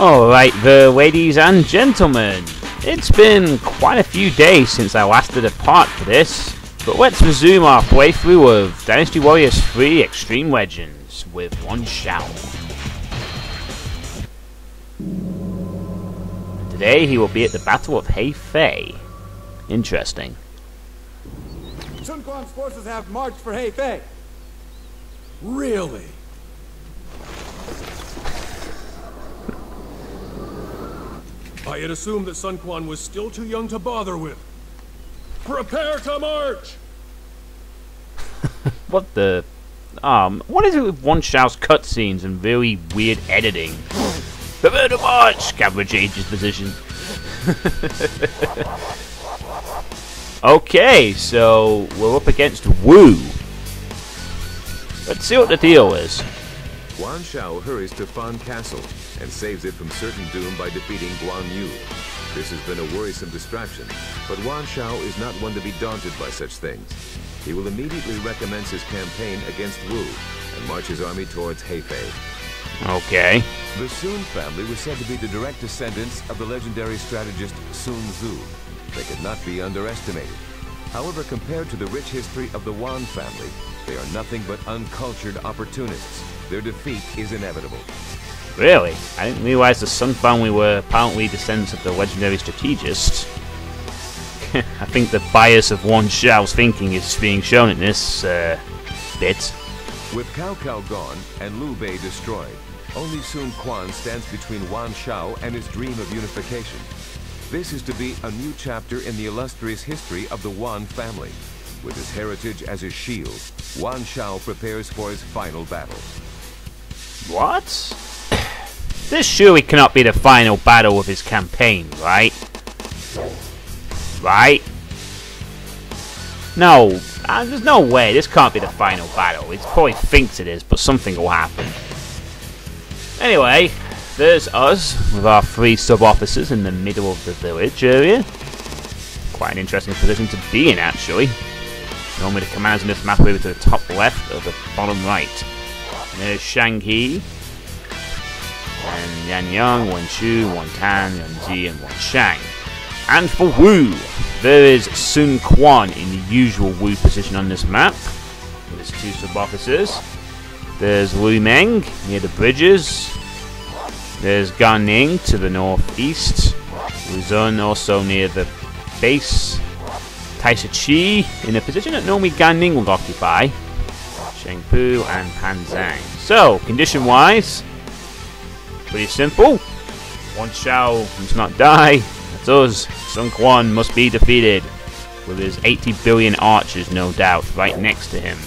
Alright, the ladies and gentlemen, it's been quite a few days since I last did a part for this, but let's resume our playthrough of Dynasty Warriors 3 Xtreme Legends with Yuan Shao. Today he will be at the Battle of Hefei. Interesting. Sun Quan's forces have marched for Hefei. Really? I had assumed that Sun Quan was still too young to bother with. Prepare to march! What the... Um, what is it with Yuan Shao's cutscenes and very weird editing? Prepare to march! Camera changes position. okay, so we're up against Wu. Let's see what the deal is. Yuan Shao hurries to Fan Castle and saves it from certain doom by defeating Guan Yu. This has been a worrisome distraction, but Yuan Shao is not one to be daunted by such things. He will immediately recommence his campaign against Wu and march his army towards Hefei. Okay. The Sun family was said to be the direct descendants of the legendary strategist Sun Tzu. They could not be underestimated. However, compared to the rich history of the Yuan family, they are nothing but uncultured opportunists. Their defeat is inevitable. Really? I didn't realize the Sun family were apparently descendants of the legendary strategist. I think the bias of Yuan Shao's thinking is being shown in this uh, bit. With Cao Cao gone and Liu Bei destroyed, only Sun Quan stands between Yuan Shao and his dream of unification. This is to be a new chapter in the illustrious history of the Yuan family. With his heritage as his shield, Yuan Shao prepares for his final battle. What? This surely cannot be the final battle of his campaign, right? Right? No, uh, there's no way. This can't be the final battle. It probably thinks it is, but something will happen. Anyway, there's us with our three sub-officers in the middle of the village area. Quite an interesting position to be in, actually. Normally the commands in this map are to the top left or the bottom right. There's Zhang He, and Yan Yang, Wen Chou, Yuan Tan, Yuan Xi, and Yuan Shang. And for Wu, there is Sun Quan in the usual Wu position on this map, There's two sub-officers. There's Lu Meng near the bridges. There's Gan Ning to the northeast. Lu Xun also near the base. Taishi Ci in a position that normally Gan Ning would occupy. Cheng Pu and Pan Zhang. So, condition-wise, pretty simple. Yuan Shao must not die. That's us. Sun Quan must be defeated. With his 80 billion archers, no doubt, right next to him.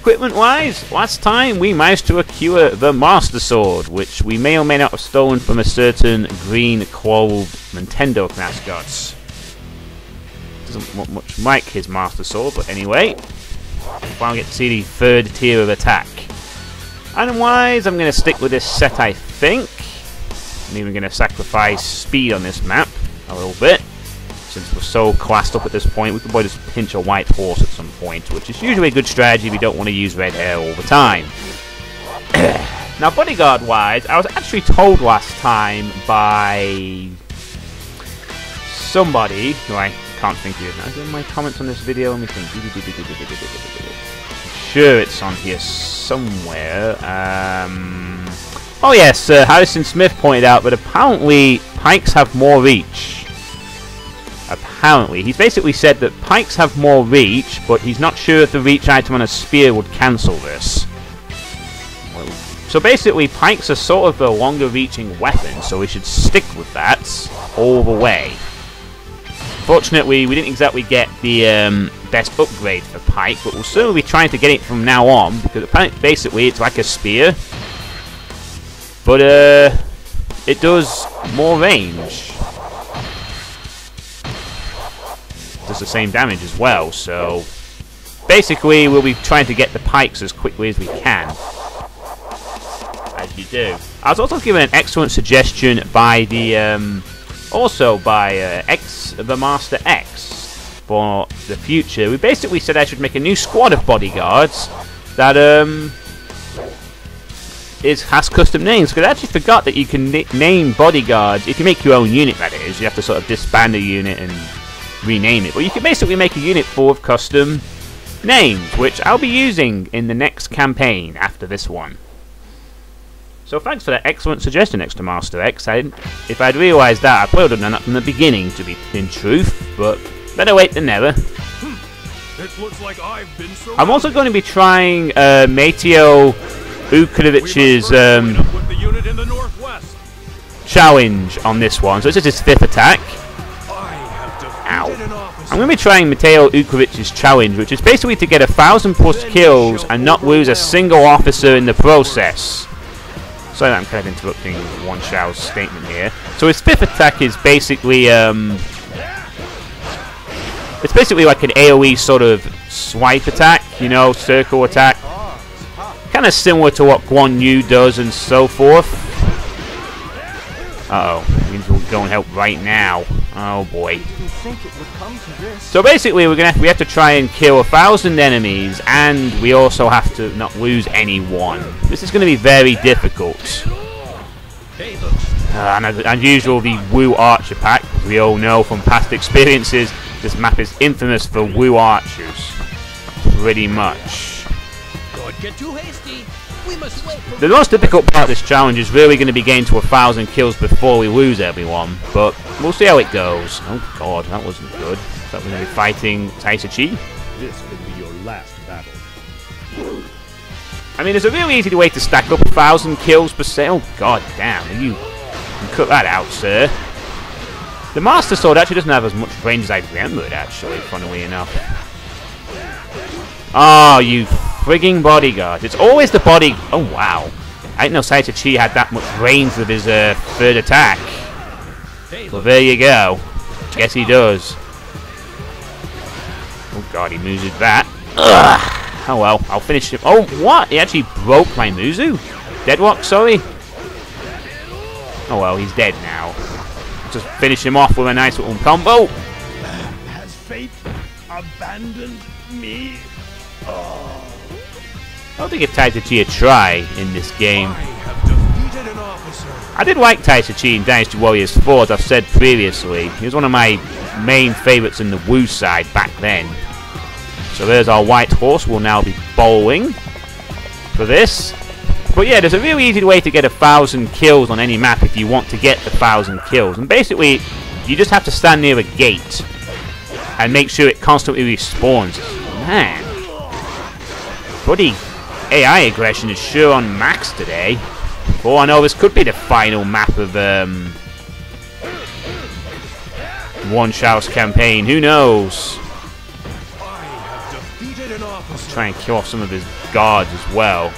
Equipment-wise, last time we managed to acquire the Master Sword, which we may or may not have stolen from a certain green-clothed Nintendo mascots. Doesn't want much like his Master Sword, but anyway. Finally get to see the third tier of attack. Item-wise, I'm going to stick with this set, I think. I'm even going to sacrifice speed on this map a little bit. Since we're so classed up at this point, we could probably just pinch a white horse at some point, which is usually a good strategy if you don't want to use red hair all the time. now, bodyguard-wise, I was actually told last time by somebody who I can't think of it now. In my comments on this video? Let me think. Sure it's on here somewhere. Um, oh yes, uh, Harrison Smith pointed out that apparently pikes have more reach. Apparently. He's basically said that pikes have more reach, but he's not sure if the reach item on a spear would cancel this. So basically, pikes are sort of a longer reaching weapon, so we should stick with that all the way. Fortunately, we didn't exactly get the um, best upgrade for Pike, but we'll certainly be trying to get it from now on, because basically it's like a spear, but uh, it does more range. Does the same damage as well, so basically we'll be trying to get the Pikes as quickly as we can. As you do. I was also given an excellent suggestion by the... Um, also by uh, X, the Master X, for the future. We basically said I should make a new squad of bodyguards that um is has custom names. Because I actually forgot that you can name bodyguards if you make your own unit. That is, you have to sort of disband a unit and rename it. But you can basically make a unit full of custom names, which I'll be using in the next campaign after this one. So thanks for that excellent suggestion, Extra Master X. I, if I'd realised that, I probably would have done that from the beginning, to be in truth. But better wait than never. It looks like I've been I'm also going to be trying uh, Mateo Ukrevich's um, challenge on this one. So this is his fifth attack. Ow. I'm going to be trying Mateo Ukrevich's challenge, which is basically to get a thousand plus kills and not lose a single officer in the process. Sorry I'm kind of interrupting Yuan Shao's statement here. So his fifth attack is basically, um, it's basically like an AoE sort of swipe attack, you know, circle attack. Kind of similar to what Guan Yu does and so forth. Uh oh Means we need to go and help right now. Oh boy. So basically, we're gonna have, we have to try and kill a thousand enemies, and we also have to not lose anyone. This is going to be very difficult. Uh, and as, as usual, the Wu Archer pack. We all know from past experiences, this map is infamous for Wu Archers. Pretty much. Don't get too hasty. The most difficult part of this challenge is really going to be getting to a thousand kills before we lose everyone, but we'll see how it goes. Oh god, that wasn't good. That we're going to be fighting Taishi Ci. This will be your last battle. I mean, there's a really easy way to stack up a thousand kills per se. Oh god damn, you, you cut that out, sir. The Master Sword actually doesn't have as much range as I remembered, actually, funnily enough. Oh, you frigging bodyguard. It's always the body... Oh, wow. I didn't know Taishi Ci had that much range with his uh, third attack. Well, there you go. Guess he does. Oh, God, he moves that. Ugh. Oh, well. I'll finish him. Oh, what? He actually broke my Musou? Deadlock, sorry? Oh, well, he's dead now. Just finish him off with a nice little combo. Has fate abandoned me? I don't think give Taishi Ci a try in this game. I did like Taishi Ci in Dynasty Warriors 4, as I've said previously. He was one of my main favourites in the Wu side back then. So there's our white horse. We'll now be bowling for this. But yeah, there's a really easy way to get a thousand kills on any map if you want to get the thousand kills. And basically, you just have to stand near a gate and make sure it constantly respawns. Man, Buddy, AI aggression is sure on max today. Oh, I know this could be the final map of um, Yuan Shao's campaign. Who knows? Let's try and kill off some of his guards as well.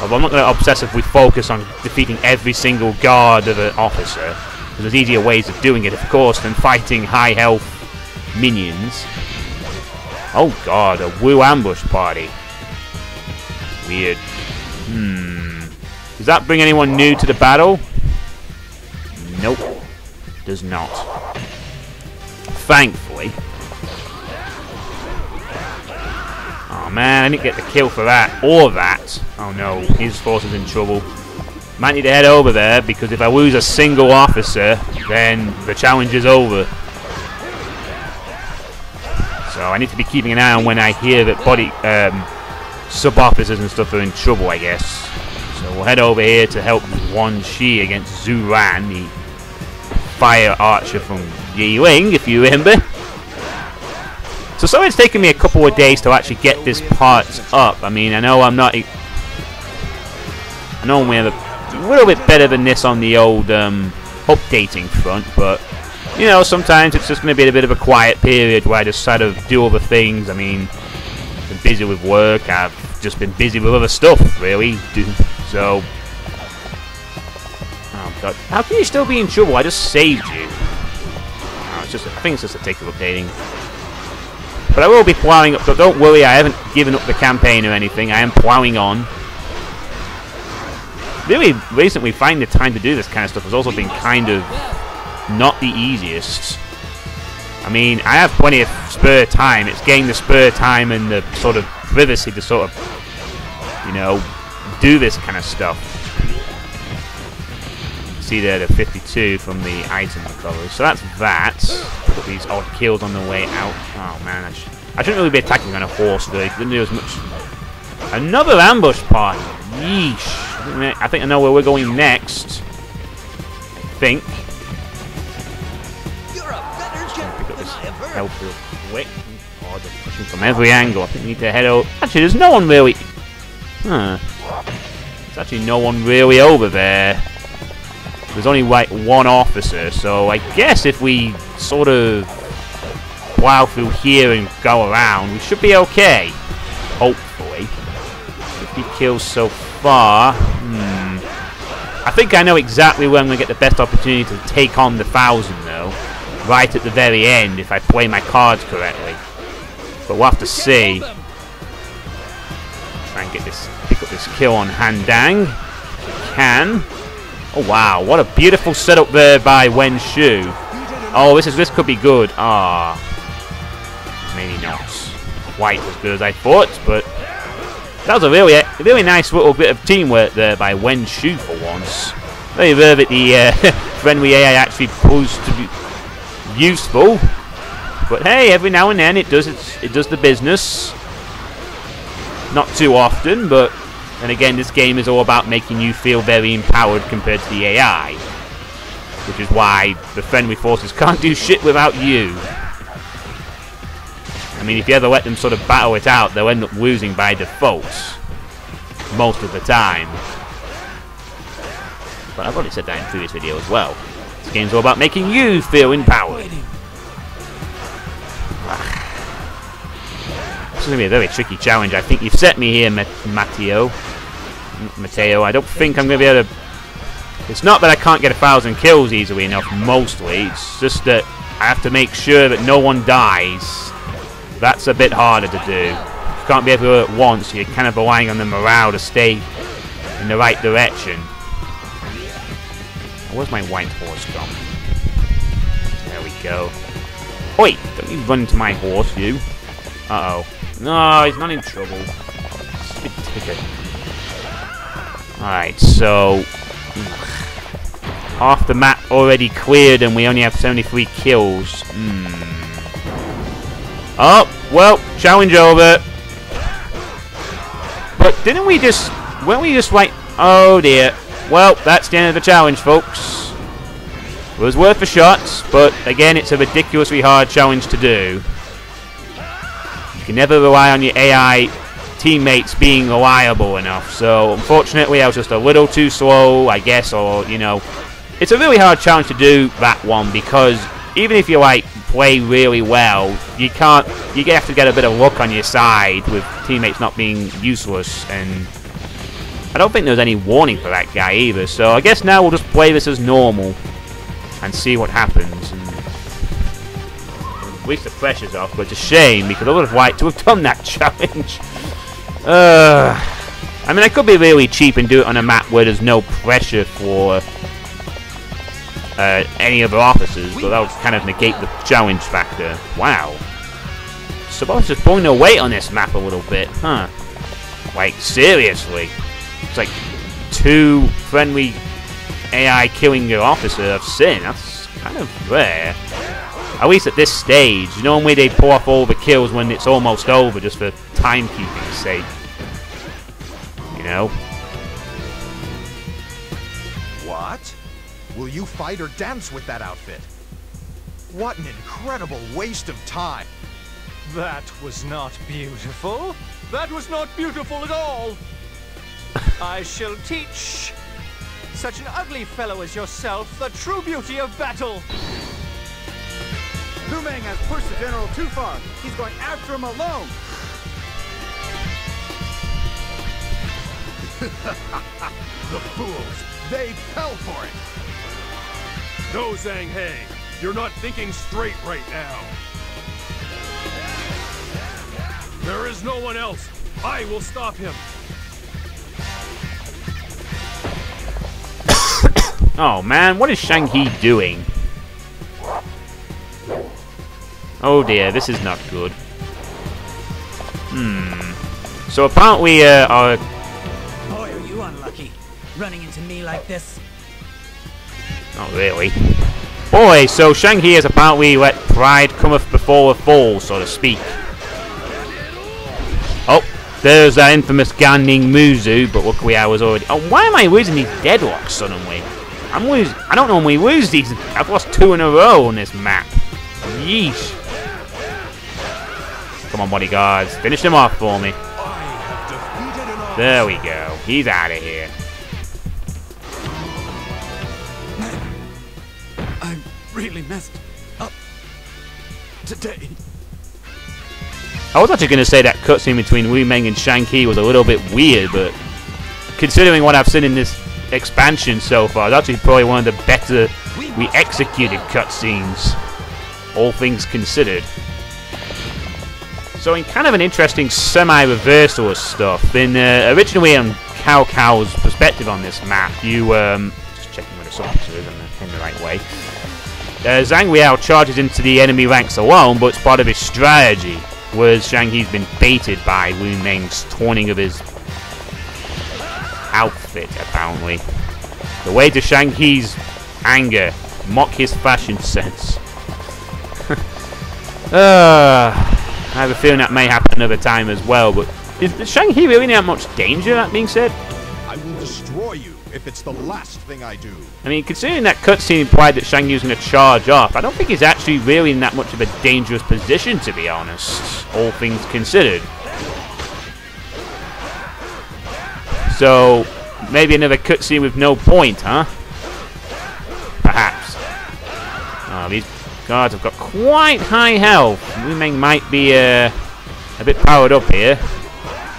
Although I'm not going to obsess if we focus on defeating every single guard of an officer. There's easier ways of doing it, of course, than fighting high health minions. Oh god, a Wu ambush party. Weird. Hmm. Does that bring anyone new to the battle? Nope. Does not. Thankfully. Oh man, I didn't get the kill for that. Or that. Oh no, his force is in trouble. Might need to head over there, because if I lose a single officer, then the challenge is over. So I need to be keeping an eye on when I hear that body um, sub-officers and stuff are in trouble, I guess. So we'll head over here to help Wan Shi against Zhu Ran, the fire archer from Yi if you remember. So sorry it's taken me a couple of days to actually get this part up. I mean, I know I'm not... I know have a little bit better than this on the old um, updating front, but you know, sometimes it's just going to be a bit of a quiet period where I just sort of do other things. I mean, I've been busy with work. I've just been busy with other stuff, really. So, oh god, how can you still be in trouble? I just saved you. Oh, it's just, I think it's just a tick of updating. But I will be plowing up. So don't worry, I haven't given up the campaign or anything. I am plowing on. Really, recently, finding the time to do this kind of stuff has also been kind of not the easiest. I mean, I have plenty of spare time. It's getting the spare time and the sort of privacy to sort of, you know, do this kind of stuff. See there the 52 from the item recovery. So that's that. Put these odd kills on the way out. Oh man, I, sh I shouldn't really be attacking on a horse though. Didn't do as much. Another ambush party. Yeesh. I think I know where we're going next. I think. Health real quick. Oh, they're pushing from every angle. I think we need to head out. Actually, there's no one really. Huh. There's actually no one really over there. There's only like one officer, so I guess if we sort of plow through here and go around, we should be okay. Hopefully. 50 kills so far. Hmm. I think I know exactly where I'm going to get the best opportunity to take on the thousand. Right at the very end, if I play my cards correctly. But we'll have to see. Try and get this, pick up this kill on Han Dang. Can. Oh wow, what a beautiful setup there by Wen Chou. Oh, this is this could be good. Ah, maybe not quite as good as I thought, but that was a really, a really nice little bit of teamwork there by Wen Chou for once. Very rare that the uh, friendly AI actually proves to be useful, but hey, every now and then it does its, it does the business. Not too often, but and again, this game is all about making you feel very empowered compared to the AI. Which is why the friendly forces can't do shit without you. I mean, if you ever let them sort of battle it out, they'll end up losing by default. Most of the time. But I've already said that in previous video as well. This game's all about making you feel empowered. This is going to be a very tricky challenge. I think you've set me here, Matteo. Mateo. I don't think I'm going to be able to... It's not that I can't get a thousand kills easily enough, mostly. It's just that I have to make sure that no one dies. That's a bit harder to do. You can't be everywhere at once. You're kind of relying on the morale to stay in the right direction. Where's my white horse gone? There we go. Oi! Don't you run into my horse, you. Uh-oh. No, he's not in trouble. Stupid ticket. Alright, so... Half the map already cleared and we only have 73 kills. Hmm. Oh, well, challenge over. But didn't we just... Weren't we just like... Oh dear. Well, that's the end of the challenge, folks. It was worth a shot, but again, it's a ridiculously hard challenge to do. You can never rely on your AI teammates being reliable enough. So unfortunately, I was just a little too slow, I guess, or you know, it's a really hard challenge to do that one because even if you like play really well, you can't. You have to get a bit of luck on your side with teammates not being useless, and I don't think there's any warning for that guy either. So I guess now we'll just play this as normal and see what happens. And at least the pressure's off, but it's a shame because I would have liked to have done that challenge. Uh, I mean, I could be really cheap and do it on a map where there's no pressure for uh, any other officers, but that would kind of negate the challenge factor. Wow. Suppose just pulling their weight on this map a little bit, huh? Like, seriously. It's like two friendly AI killing your officer of sin. That's kind of rare. At least at this stage. Normally they pull off all the kills when it's almost over just for timekeeping's sake. You know? What? Will you fight or dance with that outfit? What an incredible waste of time. That was not beautiful. That was not beautiful at all. I shall teach such an ugly fellow as yourself the true beauty of battle. Lu Meng has pushed the general too far. He's going after him alone. The fools, they fell for it. No, Zhang He. You're not thinking straight right now. There is no one else. I will stop him. Oh man, what is Zhang He doing? Oh dear, this is not good. Hmm. So apparently, uh, our Boy, are you unlucky, running into me like this. Not really. Boy, so Zhang He has apparently let pride cometh before a fall, so to speak. Oh, there's that infamous Gan Ning Musou, but luckily I was already... Oh, why am I losing these deadlocks suddenly? I'm losing... I don't normally lose these. I've lost two in a row on this map. Yeesh. Come on, bodyguards. Finish them off for me. There we go. He's out of here. I really messed up today. I was actually going to say that cutscene between Lu Meng and Zhang He was a little bit weird, but considering what I've seen in this expansion so far. That's actually probably one of the better we executed cutscenes, all things considered. So in kind of an interesting semi-reversal of stuff, in uh, originally on Cao Cao's perspective on this map, you, um, just checking where the subtitles is in the, right way, uh, Zhang Liao charges into the enemy ranks alone, but it's part of his strategy, whereas Zhang He's been baited by Lu Meng's torning of his outfit, apparently. The way to Zhang He's anger, mock his fashion sense. uh, I have a feeling that may happen another time as well, but is, is Zhang He really in that much danger, that being said? I will destroy you if it's the last thing I do. I mean, considering that cutscene implied that Zhang was going to charge off, I don't think he's actually really in that much of a dangerous position, to be honest, all things considered. So, maybe another cutscene with no point, huh? Perhaps. Oh, these guards have got quite high health. Lu Meng might be uh, a bit powered up here.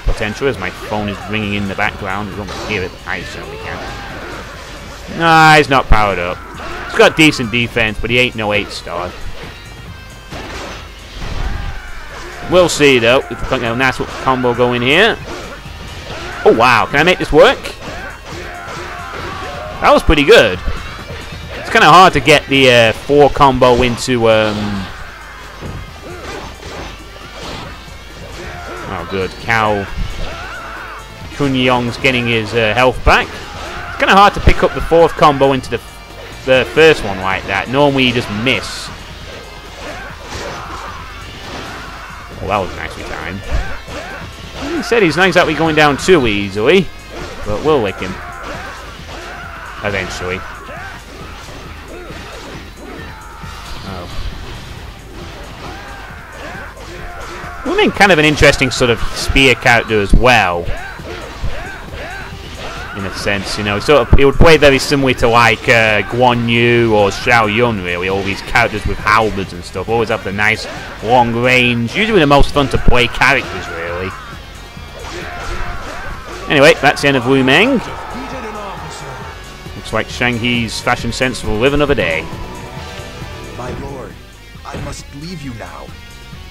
Potential as my phone is ringing in the background. You don't hear it. I certainly can. Nah, he's not powered up. He's got decent defense, but he ain't no 8 star. We'll see though. If we got a nice combo going here. Oh wow, can I make this work? That was pretty good. It's kind of hard to get the uh, 4 combo into... Um... Oh good, Cao Kun Yong's getting his uh, health back. It's kind of hard to pick up the fourth combo into the, the first one like that. Normally you just miss. Well, that was nicely timed. He said he's not exactly going down too easily, but we'll lick him. Eventually. Oh. Women kind of an interesting sort of spear character as well. In a sense, you know, sort of, it would play very similar to like uh, Guan Yu or Zhao Yun, really. All these characters with halberds and stuff always have the nice long range, usually the most fun to play characters, really. Anyway, that's the end of Lu Meng. Looks like Zhang He's fashion sense will live another day. My lord, I must leave you now.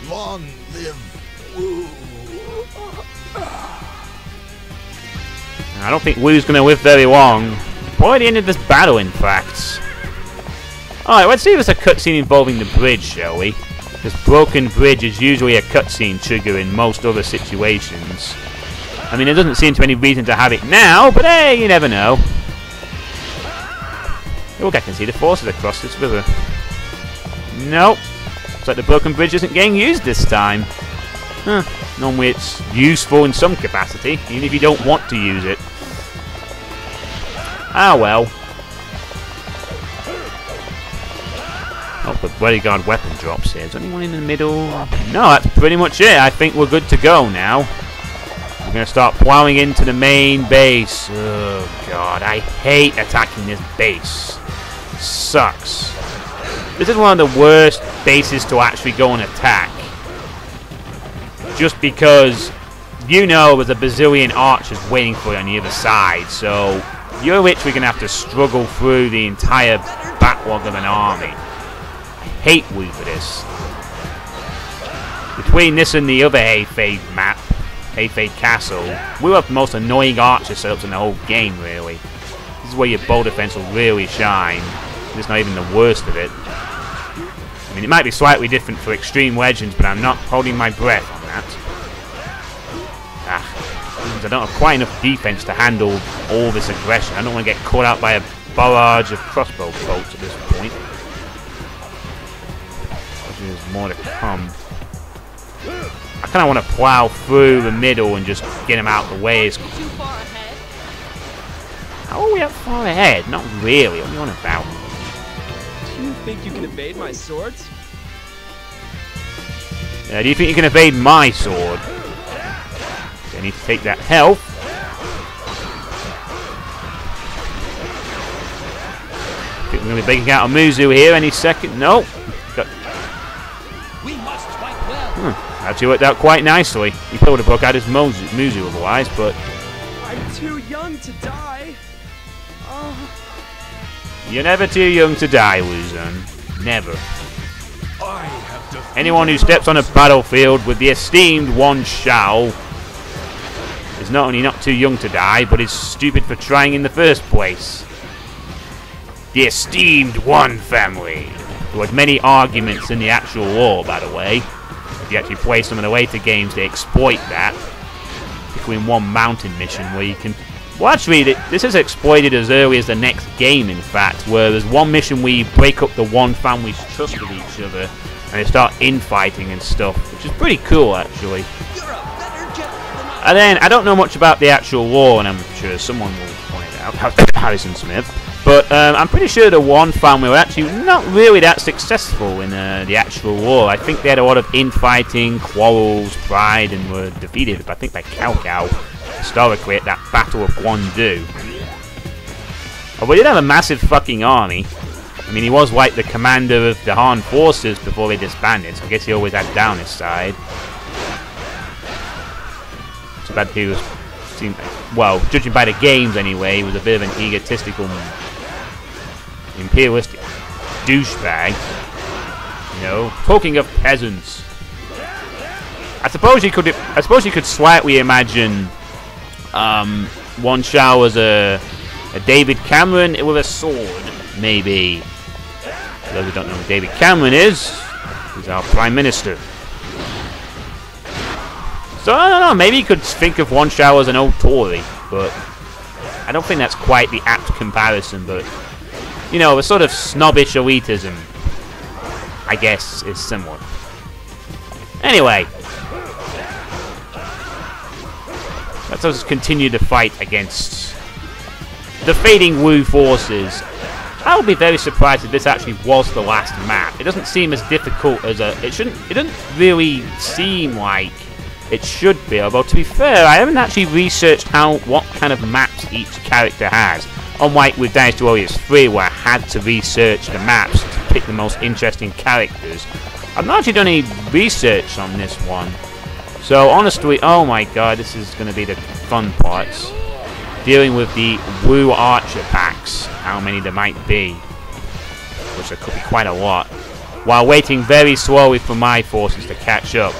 Long live Wu. I don't think Wu's going to live very long. Probably the end of this battle, in fact. Alright, let's see if there's a cutscene involving the bridge, shall we? This broken bridge is usually a cutscene trigger in most other situations. I mean, there doesn't seem to be any reason to have it now, but hey, you never know. Look, I can see the forces across this river. Nope. Looks like the broken bridge isn't getting used this time. Huh. Normally it's useful in some capacity, even if you don't want to use it. Ah well. Oh, the bodyguard weapon drops here. Is anyone in the middle? No, that's pretty much it. I think we're good to go now. We're going to start plowing into the main base. Oh, God. I hate attacking this base. Sucks. This is one of the worst bases to actually go and attack. Just because you know there's a bazillion archers waiting for you on the other side, so you're literally going to have to struggle through the entire backlog of an army. I hate Wu for this. Between this and the other Hefei map, Hefei Castle, we have the most annoying archer setups in the whole game, really. This is where your bow defense will really shine. It's not even the worst of it. I mean, it might be slightly different for Xtreme Legends, but I'm not holding my breath on that. Ah, I don't have quite enough defense to handle all this aggression. I don't want to get caught out by a barrage of crossbow bolts at this point. There's more to come. I kind of want to plow through the middle and just get him out of the way. As... Too far ahead. How are we that far ahead? Not really. What are you on about? Do you think you can evade my swords? Uh, do you think you can evade my sword? I need to take that health. I think we're going to be breaking out a Musou here any second. No. Got, actually worked out quite nicely. He pulled would book out his Musou, Musou otherwise, but I'm too young to die. Oh. you're never too young to die, Lu Xun. Never. I have Anyone who steps on a battlefield with the esteemed Yuan Shao is not only not too young to die, but is stupid for trying in the first place. The esteemed Yuan family, who had many arguments in the actual war, by the way. You actually play some of the later games, they exploit that. In one mountain mission where you can. Well, actually, this is exploited as early as the next game, in fact, where there's one mission where you break up the Yuan family's trust with each other and they start infighting and stuff, which is pretty cool, actually. And then, I don't know much about the actual war, and I'm sure someone will point it out, Harrison Smith. But um, I'm pretty sure the Yuan family were actually not really that successful in uh, the actual war. I think they had a lot of infighting, quarrels, pride, and were defeated, I think, by Cao Cao historically at that Battle of Guandu. Oh, we did have a massive fucking army. I mean, he was like the commander of the Han forces before they disbanded, so I guess he always had down his side. It's bad he was, well, judging by the games anyway, he was a bit of an egotistical, imperialistic douchebag. You know, talking of peasants. I suppose you could, I suppose you could slightly imagine, um, Yuan Shao as a, a David Cameron with a sword, maybe. For those who don't know who David Cameron is, he's our Prime Minister. So I don't know, maybe you could think of Yuan Shao as an old Tory, but I don't think that's quite the apt comparison, but you know, a sort of snobbish elitism, I guess, is similar. Anyway, let's us continue to fight against the fading Wu forces. I would be very surprised if this actually was the last map. It doesn't seem as difficult as a. It shouldn't. It doesn't really seem like it should be. Although to be fair, I haven't actually researched how what kind of maps each character has. Unlike with Dynasty Warriors 3, where I had to research the maps to pick the most interesting characters. I've not actually done any research on this one. So honestly, oh my god, this is going to be the fun parts. Dealing with the Wu Archer packs, how many there might be. Which there could be quite a lot. While waiting very slowly for my forces to catch up.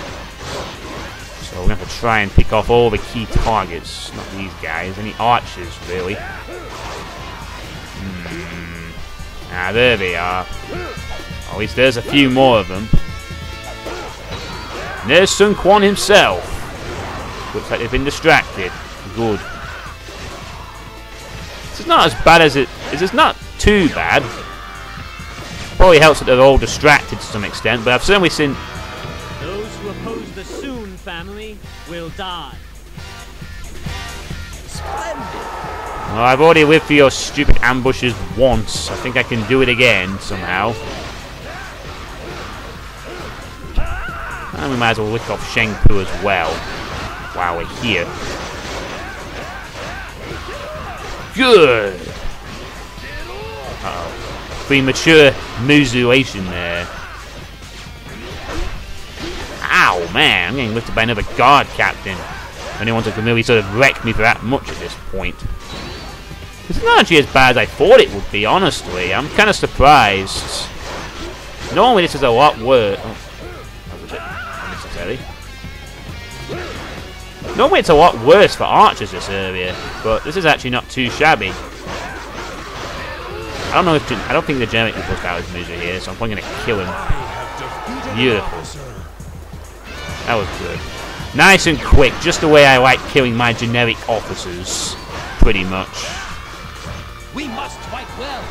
So we're going to try and pick off all the key targets. Not these guys, any archers really. Ah, there they are. At least there's a few more of them. And there's Sun Quan himself. Looks like they've been distracted. Good. This is not as bad as it. This is not too bad. Probably helps that they're all distracted to some extent, but I've certainly seen. Those who oppose the Soon family will die. I've already lived through your stupid ambushes once. I think I can do it again somehow. And we might as well lick off Cheng Pu as well. While we're here. Good! Uh-oh. Premature musuation there. Ow, man, I'm getting lifted by another guard captain. Anyone who can really sort of wreck me for that much at this point. It's not actually as bad as I thought it would be, honestly. I'm kind of surprised. Normally this is a lot worse. Oh. Normally it's a lot worse for archers this area, but this is actually not too shabby. I don't know if I don't think the generate can push out his Musou here, so I'm probably gonna kill him. Beautiful. That was good. Nice and quick, just the way I like killing my generic officers, pretty much. We must fight well.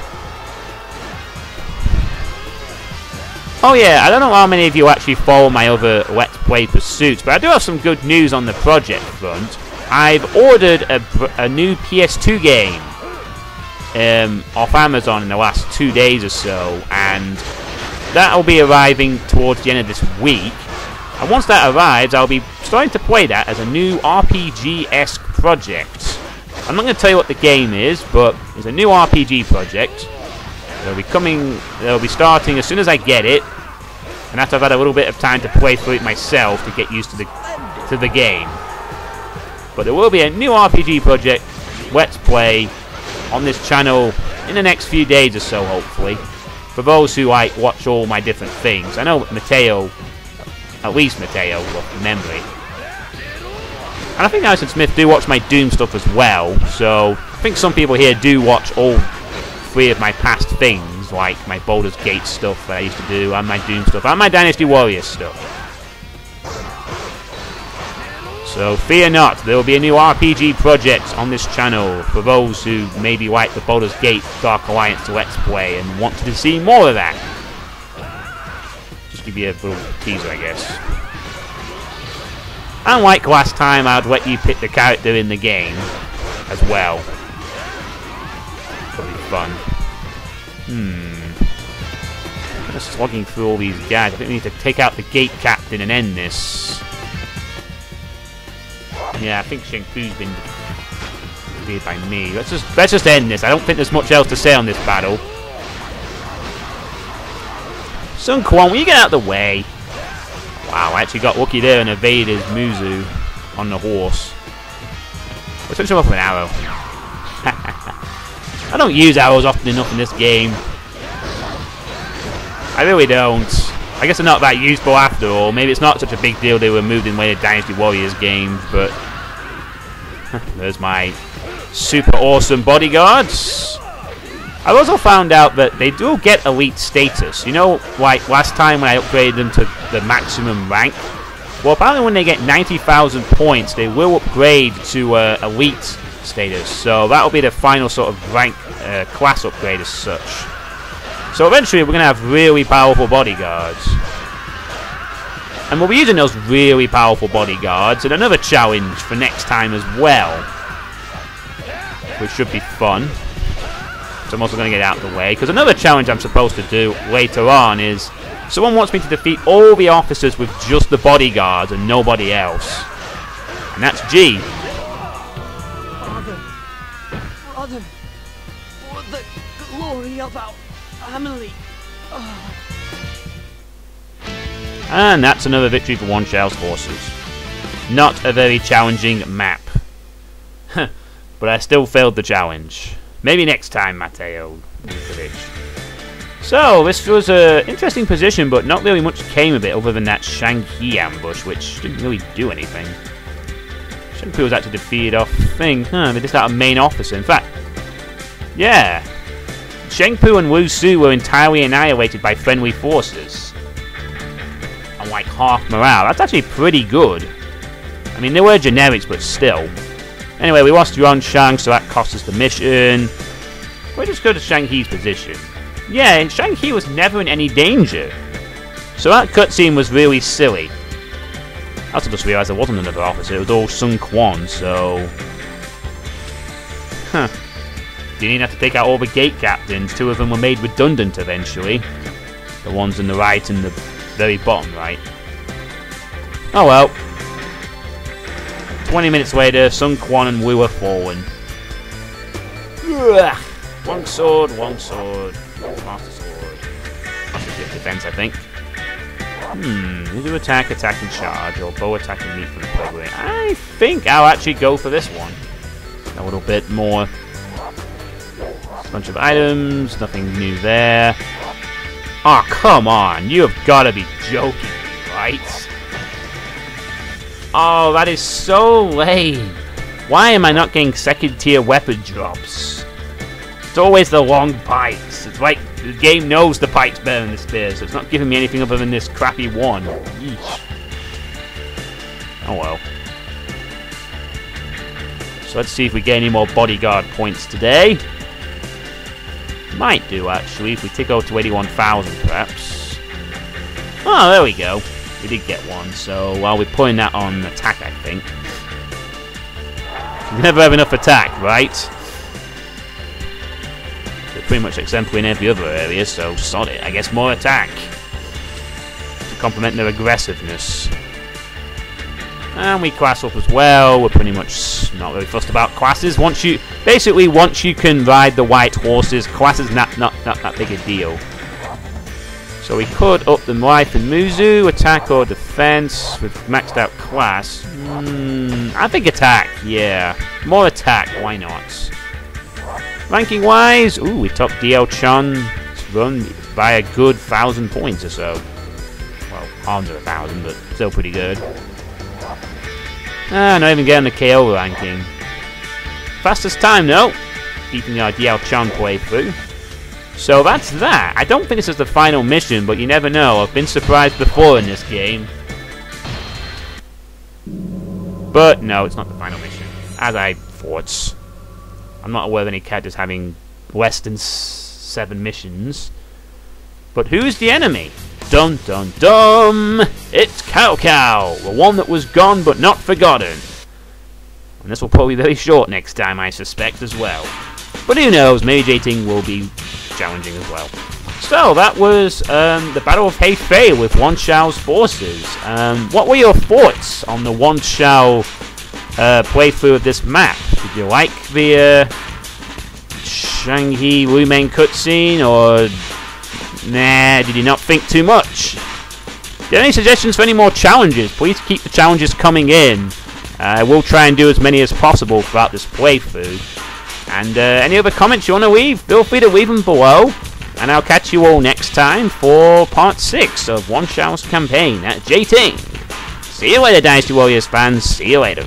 Oh yeah, I don't know how many of you actually follow my other Let's Play pursuits, but I do have some good news on the project front. I've ordered a, a new PS2 game um, off Amazon in the last two days or so, and that will be arriving towards the end of this week. And once that arrives, I'll be starting to play that as a new RPG-esque project. I'm not going to tell you what the game is, but it's a new RPG project. They'll be coming, they'll be starting as soon as I get it, and after I've had a little bit of time to play through it myself to get used to the to the game. But there will be a new RPG project, Let's Play, on this channel in the next few days or so, hopefully. For those who like watch all my different things, I know Mateo, at least Mateo, will remember. And I think Alison Smith do watch my Doom stuff as well, so I think some people here do watch all three of my past things, like my Baldur's Gate stuff that I used to do, and my Doom stuff, and my Dynasty Warriors stuff. So fear not, there will be a new RPG project on this channel for those who maybe like the Baldur's Gate Dark Alliance Let's Play and want to see more of that. Just give you a little teaser, I guess. And like last time, I'd let you pick the character in the game as well. That'll be fun. Hmm. Just slogging through all these guys. I think we need to take out the gate captain and end this. Yeah, I think Cheng Pu's been defeated by me. Let's just let's just end this. I don't think there's much else to say on this battle. Sun Quan, will you get out of the way? Wow, I actually got lucky there and evaded Musou on the horse. I took him off with an arrow. I don't use arrows often enough in this game. I really don't. I guess they're not that useful after all. Maybe it's not such a big deal they were moved in way of Dynasty Warriors games, but there's my super awesome bodyguards. I've also found out that they do get elite status. You know, like last time when I upgraded them to the maximum rank? Well, apparently when they get 90,000 points, they will upgrade to uh, elite status. So that'll be the final sort of rank uh, class upgrade as such. So eventually we're going to have really powerful bodyguards. And we'll be using those really powerful bodyguards in another challenge for next time as well. Which should be fun. So I'm also going to get out of the way. Because another challenge I'm supposed to do later on is... Someone wants me to defeat all the officers with just the bodyguards and nobody else. And that's G. Father, brother, for the glory of our family. Oh. And that's another victory for Yuan Shao's forces. Not a very challenging map. but I still failed the challenge. Maybe next time, Mateo. So, this was an interesting position, but not really much came of it other than that Zhang He ambush, which didn't really do anything. Cheng Pu was actually defeated off thing. Huh, they just got a main officer. In fact, yeah. Cheng Pu and Wu Su were entirely annihilated by friendly forces. On like half morale. That's actually pretty good. I mean, they were generics, but still. Anyway, we lost Yuan Shang, so that cost us the mission. We'll just go to Zhang He's position. Yeah, Zhang He was never in any danger. So that cutscene was really silly. I also just realised there wasn't another officer, it was all Sun Quan, so... Huh. Didn't even have to take out all the gate captains, two of them were made redundant eventually. The ones in the right and the very bottom right. Oh well. 20 minutes later, Sun Quan and Wu are fallen. Ugh. One sword, one sword. Master sword. Good defense, I think. Hmm, either attack, attack, and charge, or bow attack and meet from the playground. I think I'll actually go for this one. A little bit more. Bunch of items, nothing new there. Oh, come on, you have got to be joking, right? Oh, that is so lame. Why am I not getting second tier weapon drops? It's always the long pikes. It's like the game knows the pikes better than the spears, it's not giving me anything other than this crappy one. Yeesh. Oh well. So let's see if we get any more bodyguard points today. Might do, actually, if we tick over to 81,000, perhaps. Oh, there we go. We did get one, so while we're putting that on attack, I think. You never have enough attack, right? They're pretty much exemplary in every other area, so sod it. I guess more attack. To complement their aggressiveness. And we class up as well. We're pretty much not really fussed about classes. Once you, basically, once you can ride the white horses, class is not not not that big a deal. So we could up the life and Musou, attack or defense with maxed out class. Mm, I think attack. Yeah, more attack. Why not? Ranking wise, ooh, we topped DL Chun It's run by a good thousand points or so. Well, under a thousand, but still pretty good. Ah, not even getting the KO ranking. Fastest time though, beating our Diao Chan playthrough. So that's that. I don't think this is the final mission, but you never know. I've been surprised before in this game. But no, it's not the final mission. As I thought. I'm not aware of any characters having less than seven missions. But who's the enemy? Dun dun dum! It's Cao Cao, the one that was gone but not forgotten. And this will probably be very short next time, I suspect, as well. But who knows, maybe Jieting will be challenging as well. So, that was um, the Battle of Hefei with Yuan Shao's forces. Um, what were your thoughts on the Yuan Shao uh, playthrough of this map? Did you like the uh, Shanghi Wu main cutscene, or Nah, did you not think too much? Do you have any suggestions for any more challenges? Please keep the challenges coming in. I uh, will try and do as many as possible throughout this playthrough. And uh, any other comments you want to leave, feel free to leave them below. And I'll catch you all next time for part 6 of Yuan Shao's campaign at JT. See you later, Dynasty Warriors fans. See you later.